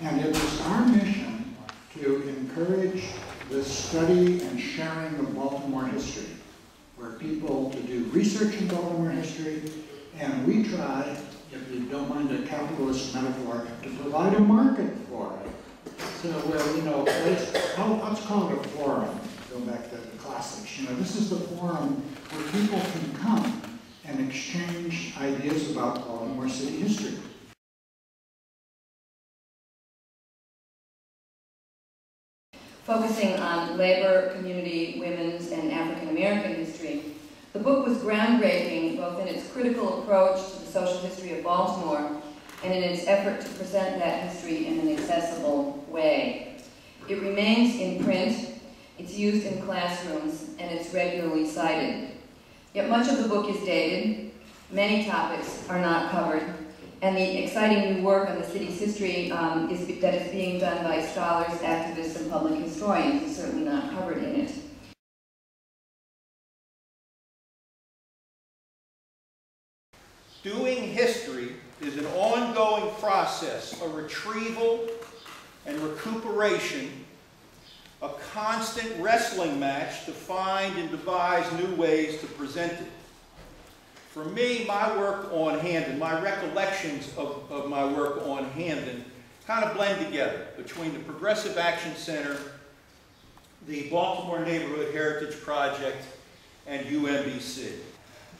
And it is our mission to encourage the study and sharing of Baltimore history, where people to do research in Baltimore history, and we try, if you don't mind a capitalist metaphor, to provide a market for it. So where, you know, place, how, let's call it a forum, go back to the classics. You know, this is the forum where people can come and exchange ideas about Baltimore City history. Focusing on labor, community, women's, and African American history, the book was groundbreaking both in its critical approach to the social history of Baltimore and in its effort to present that history in an accessible way. It remains in print, it's used in classrooms, and it's regularly cited. Yet much of the book is dated, many topics are not covered, and the exciting new work on the city's history um, is, that is being done by scholars, activists, and public historians is certainly not covered in it. Doing history is an ongoing process, a retrieval and recuperation, a constant wrestling match to find and devise new ways to present it. For me, my work on Hampden, my recollections of, of my work on Hampden kind of blend together between the Progressive Action Center, the Baltimore Neighborhood Heritage Project, and UMBC.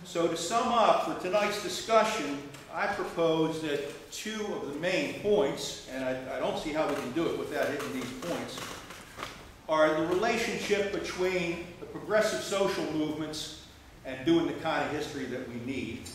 So to sum up for tonight's discussion, I propose that two of the main points, and I, I don't see how we can do it without hitting these points, are the relationship between the progressive social movements and doing the kind of history that we need.